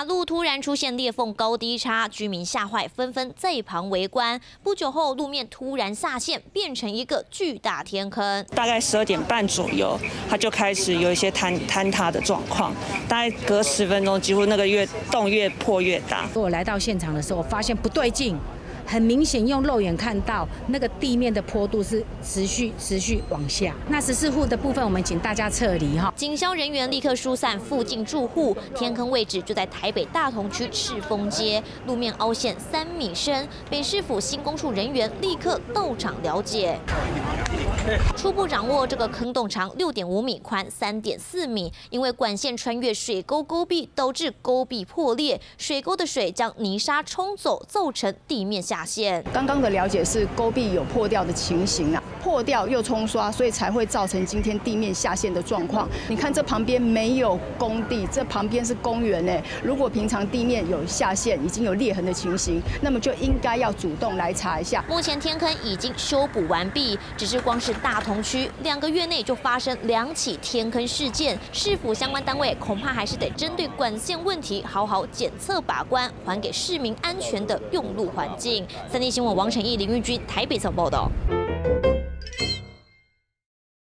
马路突然出现裂缝，高低差，居民吓坏，纷纷在旁围观。不久后，路面突然下陷，变成一个巨大天坑。大概十二点半左右，它就开始有一些坍坍塌的状况。大概隔十分钟，几乎那个越洞越破越大。我来到现场的时候，我发现不对劲。很明显，用肉眼看到那个地面的坡度是持续持续往下。那十四户的部分，我们请大家撤离哈。警消人员立刻疏散附近住户。天坑位置就在台北大同区赤峰街，路面凹陷三米深。北市府新工处人员立刻到场了解。初步掌握这个坑洞长六点五米，宽三点四米。因为管线穿越水沟沟壁，导致沟壁破裂，水沟的水将泥沙冲走，造成地面下陷。刚刚的了解是沟壁有破掉的情形啊，破掉又冲刷，所以才会造成今天地面下陷的状况。你看这旁边没有工地，这旁边是公园呢。如果平常地面有下陷，已经有裂痕的情形，那么就应该要主动来查一下。目前天坑已经修补完毕，只是光是大同区两个月内就发生两起天坑事件，市府相关单位恐怕还是得针对管线问题好好检测把关，还给市民安全的用路环境。三立新闻王晨艺、林玉君台北报道。